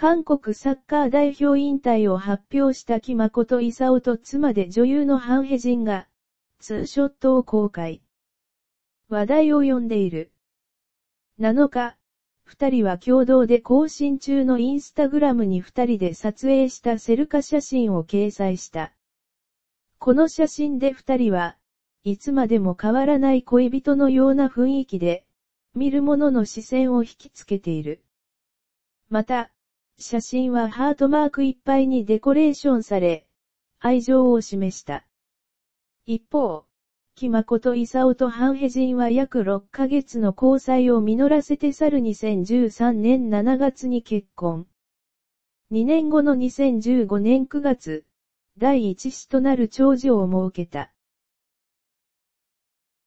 韓国サッカー代表引退を発表した木誠勲と妻で女優のハンヘジンが、ツーショットを公開。話題を呼んでいる。7日、二人は共同で更新中のインスタグラムに二人で撮影したセルカ写真を掲載した。この写真で二人は、いつまでも変わらない恋人のような雰囲気で、見る者の視線を引きつけている。また、写真はハートマークいっぱいにデコレーションされ、愛情を示した。一方、木誠勲とハンヘジンは約6ヶ月の交際を実らせて去る2013年7月に結婚。2年後の2015年9月、第一子となる長女を設けた。